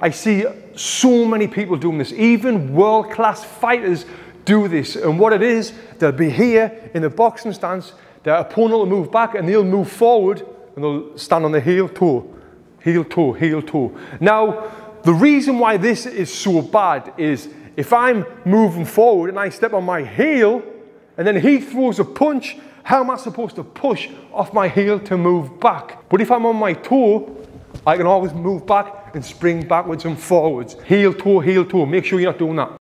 I see so many people doing this. Even world-class fighters do this. And what it is, they'll be here in the boxing stance, their opponent will move back and they'll move forward and they'll stand on the heel toe, heel toe, heel toe. Now, the reason why this is so bad is if I'm moving forward and I step on my heel and then he throws a punch, how am I supposed to push off my heel to move back? But if I'm on my toe, I can always move back and spring backwards and forwards. Heel toe, heel toe. Make sure you're not doing that.